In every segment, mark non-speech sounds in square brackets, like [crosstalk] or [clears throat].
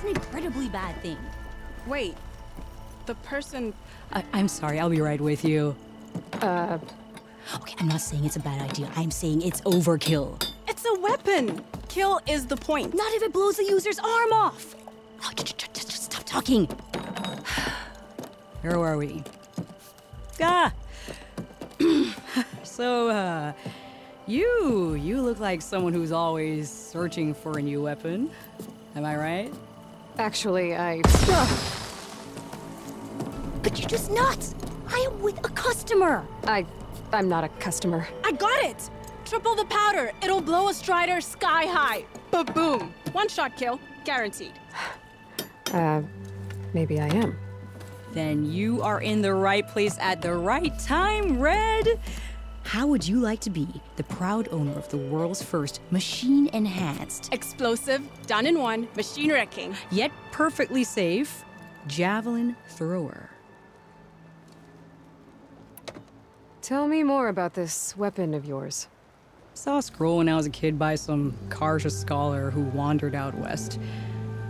That's an incredibly bad thing. Wait. The person. I I'm sorry, I'll be right with you. Uh, Okay, I'm not saying it's a bad idea. I'm saying it's overkill. It's a weapon! Kill is the point. Not if it blows the user's arm off. Oh, just stop talking. Where are we? Ah. [clears throat] so, uh, you you look like someone who's always searching for a new weapon. Am I right? Actually, I. But you're just nuts. I am with a customer. I. I'm not a customer. I got it! Triple the powder. It'll blow a strider sky high. Ba boom. One shot kill. Guaranteed. Uh, maybe I am. Then you are in the right place at the right time, Red. How would you like to be the proud owner of the world's first machine enhanced, Explosive, done in one, machine wrecking. yet perfectly safe javelin thrower? Tell me more about this weapon of yours. Saw a scroll when I was a kid by some Carja scholar who wandered out west.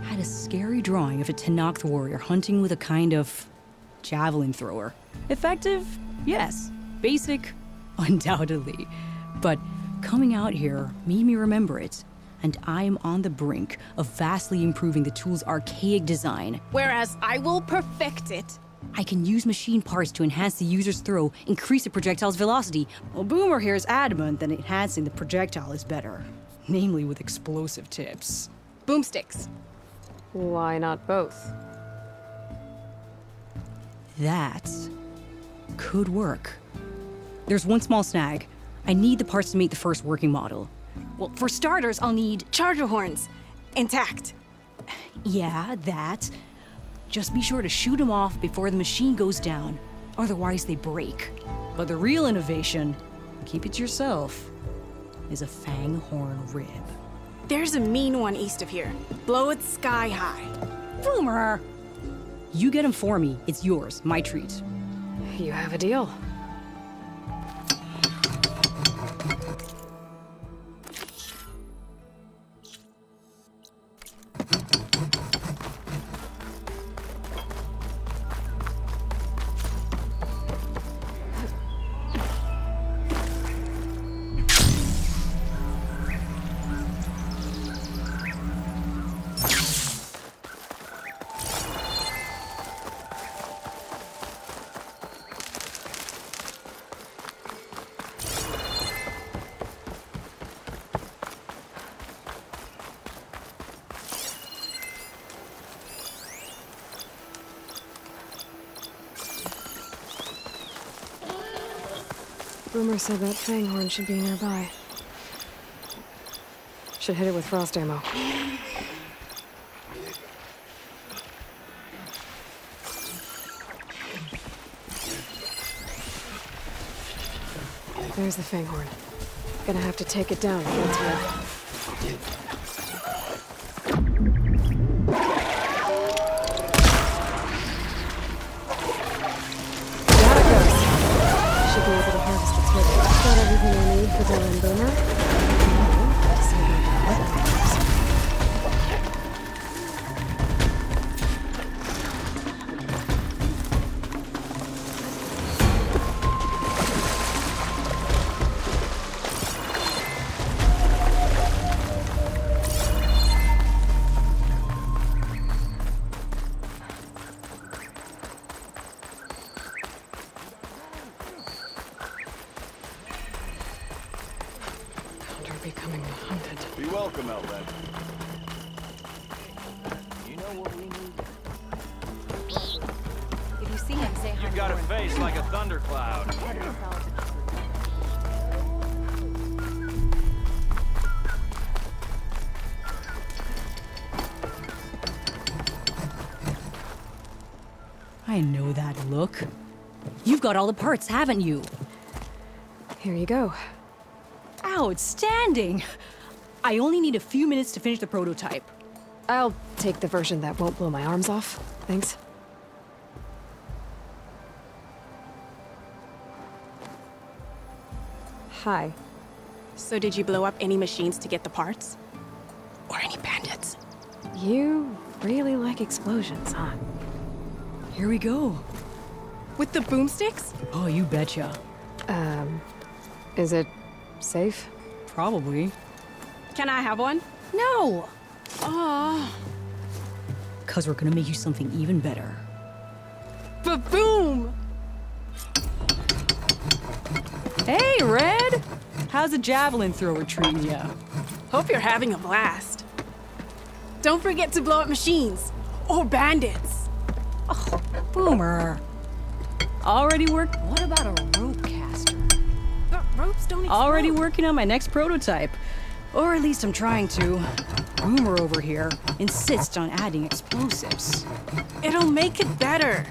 Had a scary drawing of a Tenakth warrior hunting with a kind of javelin thrower. Effective? Yes. Basic? Undoubtedly. But coming out here made me remember it. And I am on the brink of vastly improving the tool's archaic design. Whereas I will perfect it. I can use machine parts to enhance the user's throw, increase the projectile's velocity. Well, Boomer here is adamant that enhancing the projectile is better, namely with explosive tips. Boomsticks. Why not both? That could work. There's one small snag. I need the parts to make the first working model. Well, for starters, I'll need charger horns. Intact. Yeah, that. Just be sure to shoot them off before the machine goes down, otherwise they break. But the real innovation, keep it to yourself, is a fang horn rib. There's a mean one east of here. Blow it sky high. Boomer! You get him for me. It's yours. My treat. You have a deal. Boomer said that fanghorn should be nearby. Should hit it with frost ammo. There's the fanghorn. Gonna have to take it. Down I need for They're becoming hunted. Be welcome, Outlet. You know what we need? If you see him, say hi. You've got a face like a thundercloud. I know that look. You've got all the parts, haven't you? Here you go. Outstanding! I only need a few minutes to finish the prototype. I'll take the version that won't blow my arms off. Thanks. Hi. So did you blow up any machines to get the parts? Or any bandits? You really like explosions, huh? Here we go. With the boomsticks? Oh, you betcha. Um, is it safe? Probably. Can I have one? No! Oh, Cause we're gonna make you something even better. ba-boom! Hey, Red! How's the javelin thrower treating ya? Hope you're having a blast. Don't forget to blow up machines or bandits. Oh, Boomer. Already work. What about a rope caster? But ropes don't explode. Already working on my next prototype. Or at least I'm trying to. Boomer over here insists on adding explosives. It'll make it better.